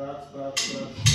Bas, bas, bas.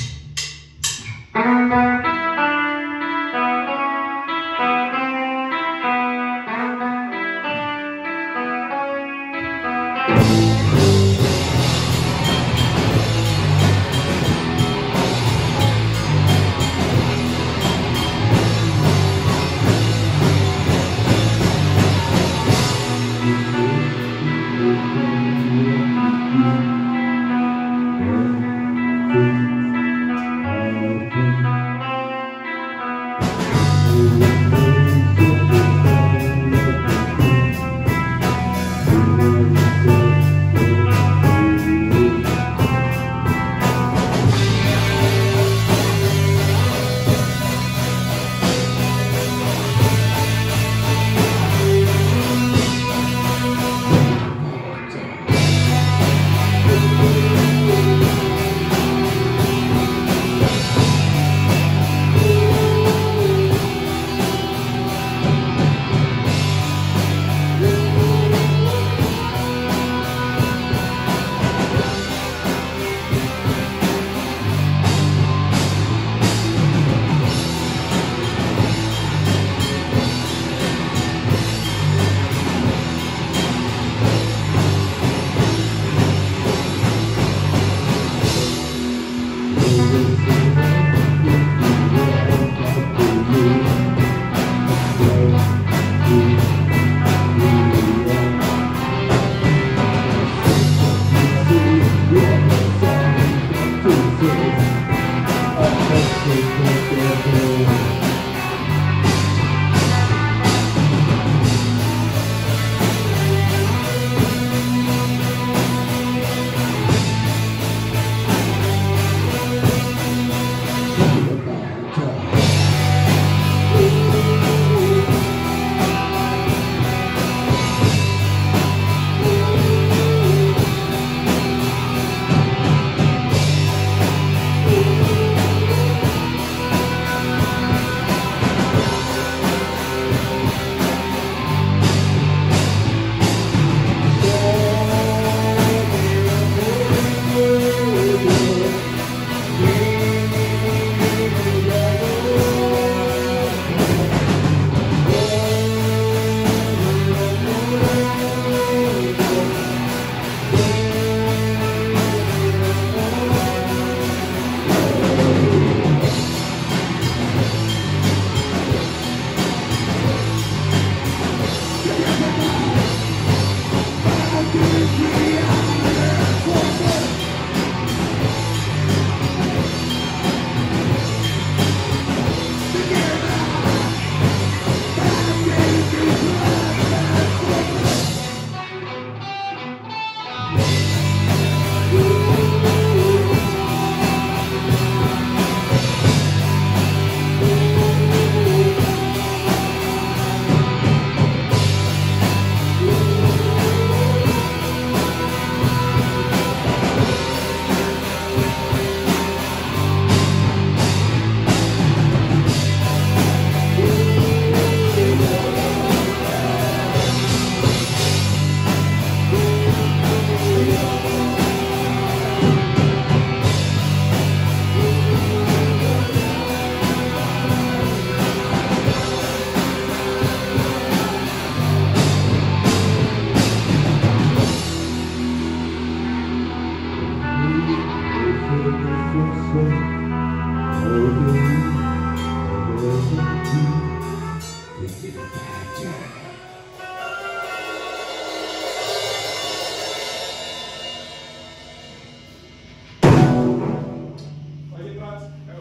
Holy